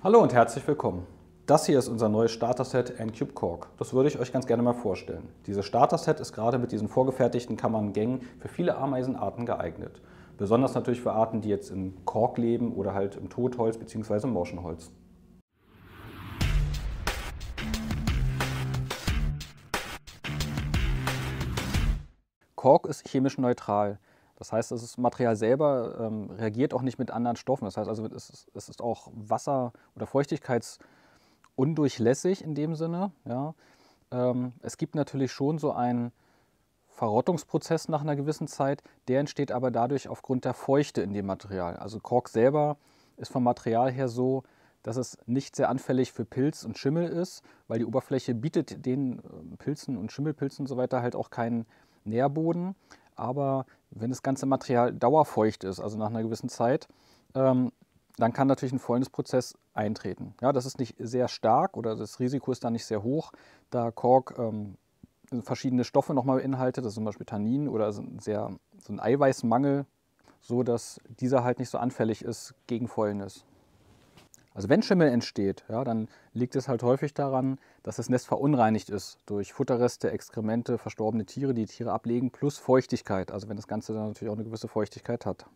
Hallo und herzlich willkommen. Das hier ist unser neues Starter-Set N-Cube Cork. Das würde ich euch ganz gerne mal vorstellen. Dieses Starter-Set ist gerade mit diesen vorgefertigten Kammern Gängen für viele Ameisenarten geeignet. Besonders natürlich für Arten, die jetzt im Kork leben oder halt im Totholz bzw. im Morschenholz. Kork ist chemisch neutral. Das heißt, das Material selber ähm, reagiert auch nicht mit anderen Stoffen. Das heißt also, es ist, es ist auch Wasser- oder Feuchtigkeitsundurchlässig in dem Sinne. Ja. Ähm, es gibt natürlich schon so einen Verrottungsprozess nach einer gewissen Zeit. Der entsteht aber dadurch aufgrund der Feuchte in dem Material. Also Kork selber ist vom Material her so, dass es nicht sehr anfällig für Pilz und Schimmel ist, weil die Oberfläche bietet den ähm, Pilzen und Schimmelpilzen und so weiter halt auch keinen Nährboden. Aber wenn das ganze Material dauerfeucht ist, also nach einer gewissen Zeit, ähm, dann kann natürlich ein Fäulnisprozess eintreten. Ja, das ist nicht sehr stark oder das Risiko ist da nicht sehr hoch, da Kork ähm, verschiedene Stoffe nochmal beinhaltet, das ist zum Beispiel Tannin oder so ein, sehr, so ein Eiweißmangel, so dass dieser halt nicht so anfällig ist gegen Fäulnis. Also wenn Schimmel entsteht, ja, dann liegt es halt häufig daran, dass das Nest verunreinigt ist durch Futterreste, Exkremente, verstorbene Tiere, die, die Tiere ablegen, plus Feuchtigkeit. Also wenn das Ganze dann natürlich auch eine gewisse Feuchtigkeit hat.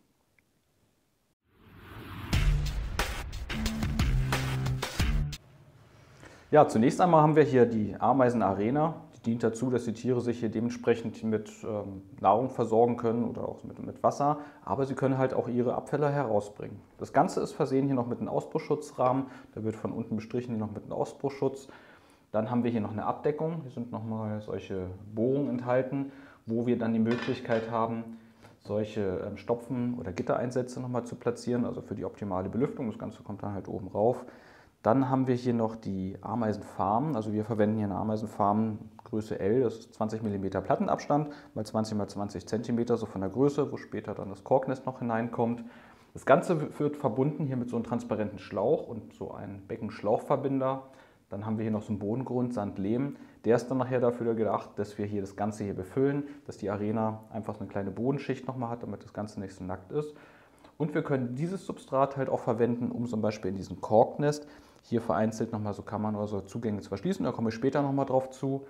Ja, zunächst einmal haben wir hier die Ameisenarena dient dazu, dass die Tiere sich hier dementsprechend mit ähm, Nahrung versorgen können oder auch mit, mit Wasser, aber sie können halt auch ihre Abfälle herausbringen. Das Ganze ist versehen hier noch mit einem Ausbruchschutzrahmen, der wird von unten bestrichen hier noch mit einem Ausbruchsschutz. Dann haben wir hier noch eine Abdeckung, hier sind nochmal solche Bohrungen enthalten, wo wir dann die Möglichkeit haben, solche ähm, Stopfen- oder Gittereinsätze nochmal zu platzieren, also für die optimale Belüftung. Das Ganze kommt dann halt oben rauf. Dann haben wir hier noch die Ameisenfarmen. Also wir verwenden hier eine Ameisenfarm Größe L, das ist 20 mm Plattenabstand, mal 20 x 20 cm, so von der Größe, wo später dann das Korknest noch hineinkommt. Das Ganze wird verbunden hier mit so einem transparenten Schlauch und so einem Beckenschlauchverbinder. Dann haben wir hier noch so einen Bodengrund, Sand, Lehm. Der ist dann nachher dafür gedacht, dass wir hier das Ganze hier befüllen, dass die Arena einfach so eine kleine Bodenschicht nochmal hat, damit das Ganze nicht so nackt ist. Und wir können dieses Substrat halt auch verwenden, um zum Beispiel in diesem Korknest hier vereinzelt nochmal so Kammern oder so Zugänge zu verschließen. Da komme ich später nochmal drauf zu.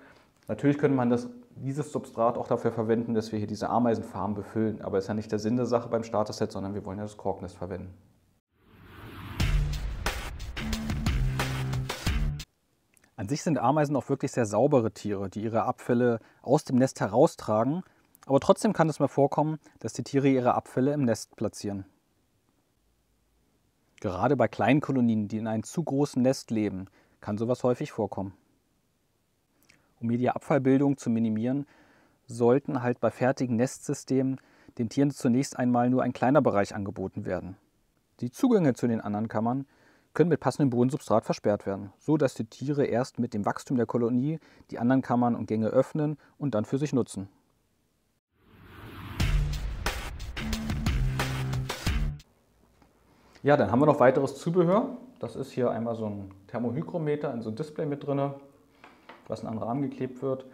Natürlich könnte man das, dieses Substrat auch dafür verwenden, dass wir hier diese Ameisenfarm befüllen. Aber ist ja nicht der Sinn der Sache beim Starter-Set, sondern wir wollen ja das Korknest verwenden. An sich sind Ameisen auch wirklich sehr saubere Tiere, die ihre Abfälle aus dem Nest heraustragen. Aber trotzdem kann es mal vorkommen, dass die Tiere ihre Abfälle im Nest platzieren. Gerade bei kleinen Kolonien, die in einem zu großen Nest leben, kann sowas häufig vorkommen. Um hier die Abfallbildung zu minimieren, sollten halt bei fertigen Nestsystemen den Tieren zunächst einmal nur ein kleiner Bereich angeboten werden. Die Zugänge zu den anderen Kammern können mit passendem Bodensubstrat versperrt werden, so dass die Tiere erst mit dem Wachstum der Kolonie die anderen Kammern und Gänge öffnen und dann für sich nutzen. Ja, dann haben wir noch weiteres Zubehör. Das ist hier einmal so ein Thermohygrometer in so ein Display mit drin, was an einen Rahmen geklebt wird.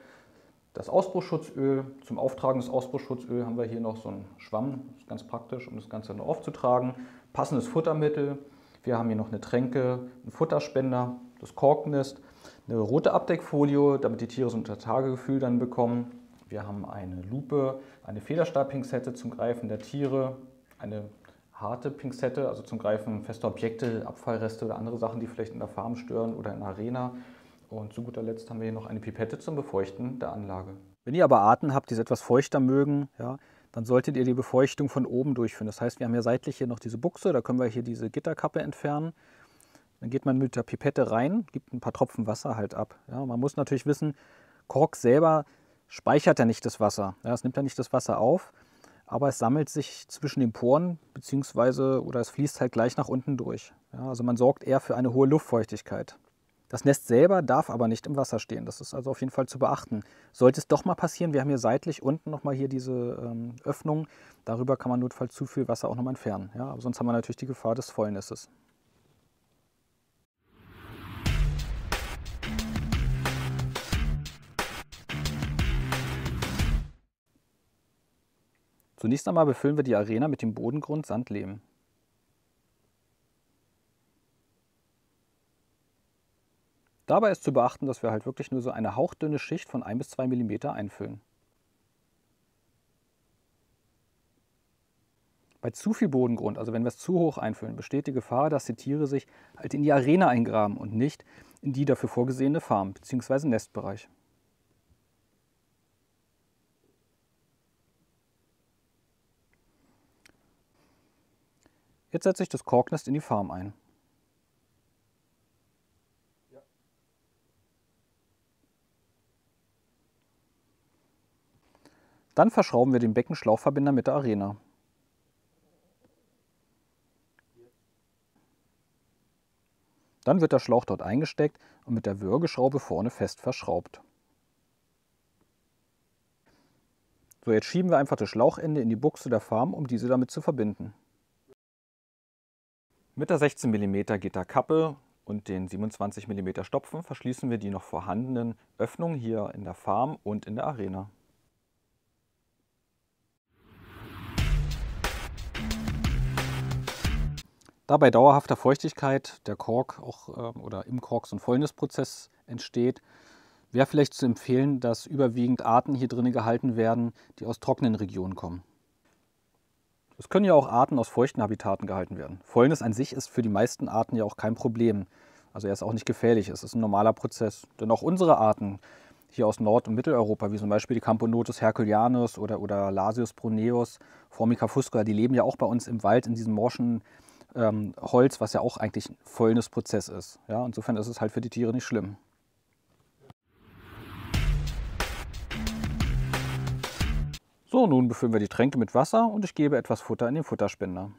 Das Ausbruchschutzöl, zum Auftragen des Ausbruchschutzöl haben wir hier noch so einen Schwamm, das ist ganz praktisch, um das Ganze noch aufzutragen. Passendes Futtermittel, wir haben hier noch eine Tränke, einen Futterspender, das Korknest, eine rote Abdeckfolie, damit die Tiere so ein Tagegefühl dann bekommen. Wir haben eine Lupe, eine Federstabpinzette zum Greifen der Tiere, eine harte Pinzette, also zum Greifen fester Objekte, Abfallreste oder andere Sachen, die vielleicht in der Farm stören oder in der Arena. Und zu guter Letzt haben wir hier noch eine Pipette zum Befeuchten der Anlage. Wenn ihr aber Arten habt, die es etwas feuchter mögen, ja, dann solltet ihr die Befeuchtung von oben durchführen. Das heißt, wir haben hier seitlich hier noch diese Buchse, da können wir hier diese Gitterkappe entfernen. Dann geht man mit der Pipette rein, gibt ein paar Tropfen Wasser halt ab. Ja, man muss natürlich wissen, Kork selber speichert ja nicht das Wasser. Ja, es nimmt ja nicht das Wasser auf aber es sammelt sich zwischen den Poren beziehungsweise oder es fließt halt gleich nach unten durch. Ja, also man sorgt eher für eine hohe Luftfeuchtigkeit. Das Nest selber darf aber nicht im Wasser stehen. Das ist also auf jeden Fall zu beachten. Sollte es doch mal passieren, wir haben hier seitlich unten nochmal hier diese ähm, Öffnung. Darüber kann man notfalls zu viel Wasser auch nochmal entfernen. Ja, aber sonst haben wir natürlich die Gefahr des Fäulnisses. Zunächst einmal befüllen wir die Arena mit dem Bodengrund Sandlehm. Dabei ist zu beachten, dass wir halt wirklich nur so eine hauchdünne Schicht von 1 bis 2 mm einfüllen. Bei zu viel Bodengrund, also wenn wir es zu hoch einfüllen, besteht die Gefahr, dass die Tiere sich halt in die Arena eingraben und nicht in die dafür vorgesehene Farm bzw. Nestbereich. Jetzt setze ich das Korknest in die Farm ein. Dann verschrauben wir den Beckenschlauchverbinder mit der Arena. Dann wird der Schlauch dort eingesteckt und mit der Würgeschraube vorne fest verschraubt. So, jetzt schieben wir einfach das Schlauchende in die Buchse der Farm, um diese damit zu verbinden. Mit der 16 mm Gitterkappe und den 27 mm Stopfen verschließen wir die noch vorhandenen Öffnungen hier in der Farm und in der Arena. Da bei dauerhafter Feuchtigkeit der Kork auch, äh, oder im Kork so ein Fäulnisprozess entsteht, wäre vielleicht zu empfehlen, dass überwiegend Arten hier drin gehalten werden, die aus trockenen Regionen kommen. Es können ja auch Arten aus feuchten Habitaten gehalten werden. Fäulnis an sich ist für die meisten Arten ja auch kein Problem. Also er ist auch nicht gefährlich, es ist ein normaler Prozess. Denn auch unsere Arten hier aus Nord- und Mitteleuropa, wie zum Beispiel die Camponotus herculianus oder, oder Lasius bruneus, Formica fusca, die leben ja auch bei uns im Wald in diesem morschen ähm, Holz, was ja auch eigentlich ein Fäulnisprozess ist. Ja, insofern ist es halt für die Tiere nicht schlimm. So, nun befüllen wir die Tränke mit Wasser und ich gebe etwas Futter in den Futterspender.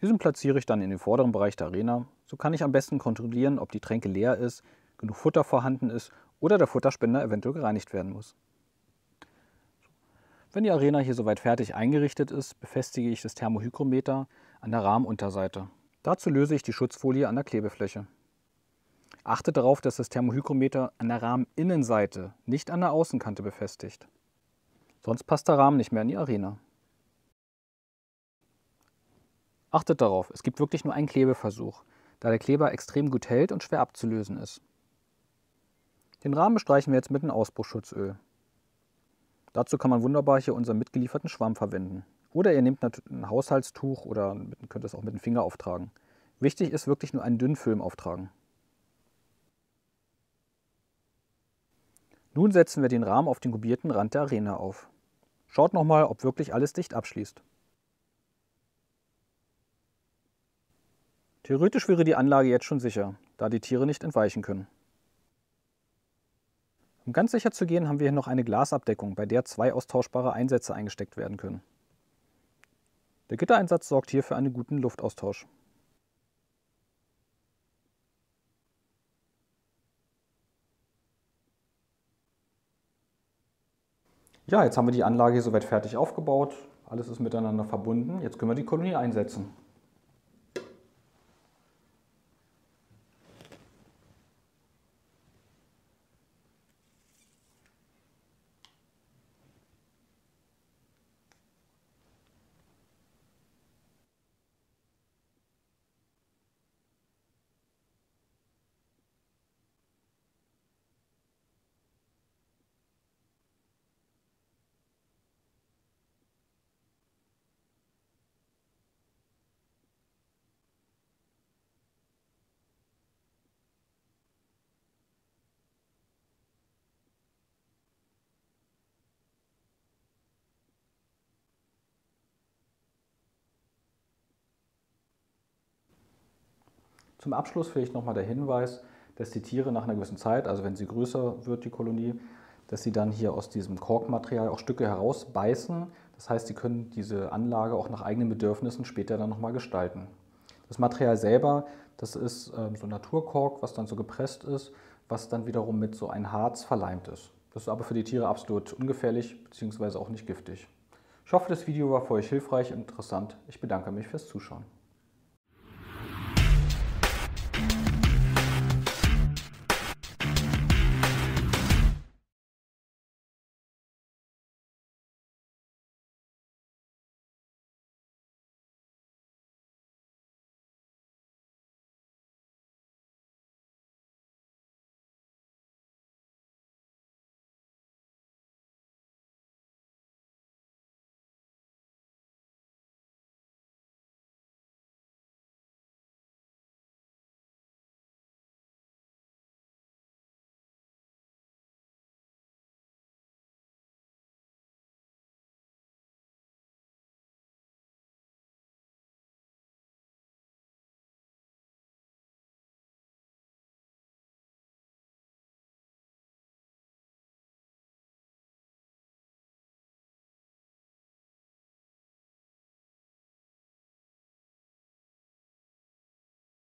Diesen platziere ich dann in den vorderen Bereich der Arena. So kann ich am besten kontrollieren, ob die Tränke leer ist, genug Futter vorhanden ist oder der Futterspender eventuell gereinigt werden muss. Wenn die Arena hier soweit fertig eingerichtet ist, befestige ich das Thermohygrometer an der Rahmenunterseite. Dazu löse ich die Schutzfolie an der Klebefläche. Achte darauf, dass das Thermohygrometer an der Rahmeninnenseite, nicht an der Außenkante befestigt. Sonst passt der Rahmen nicht mehr in die Arena. Achtet darauf, es gibt wirklich nur einen Klebeversuch, da der Kleber extrem gut hält und schwer abzulösen ist. Den Rahmen bestreichen wir jetzt mit einem Ausbruchschutzöl. Dazu kann man wunderbar hier unseren mitgelieferten Schwamm verwenden. Oder ihr nehmt ein Haushaltstuch oder könnt es auch mit dem Finger auftragen. Wichtig ist wirklich nur einen dünnen Film auftragen. Nun setzen wir den Rahmen auf den kubierten Rand der Arena auf. Schaut nochmal, ob wirklich alles dicht abschließt. Theoretisch wäre die Anlage jetzt schon sicher, da die Tiere nicht entweichen können. Um ganz sicher zu gehen, haben wir hier noch eine Glasabdeckung, bei der zwei austauschbare Einsätze eingesteckt werden können. Der Gittereinsatz sorgt hier für einen guten Luftaustausch. Ja, jetzt haben wir die Anlage soweit fertig aufgebaut. Alles ist miteinander verbunden. Jetzt können wir die Kolonie einsetzen. Zum Abschluss vielleicht nochmal der Hinweis, dass die Tiere nach einer gewissen Zeit, also wenn sie größer wird, die Kolonie, dass sie dann hier aus diesem Korkmaterial auch Stücke herausbeißen. Das heißt, sie können diese Anlage auch nach eigenen Bedürfnissen später dann nochmal gestalten. Das Material selber, das ist ähm, so Naturkork, was dann so gepresst ist, was dann wiederum mit so ein Harz verleimt ist. Das ist aber für die Tiere absolut ungefährlich bzw. auch nicht giftig. Ich hoffe, das Video war für euch hilfreich und interessant. Ich bedanke mich fürs Zuschauen.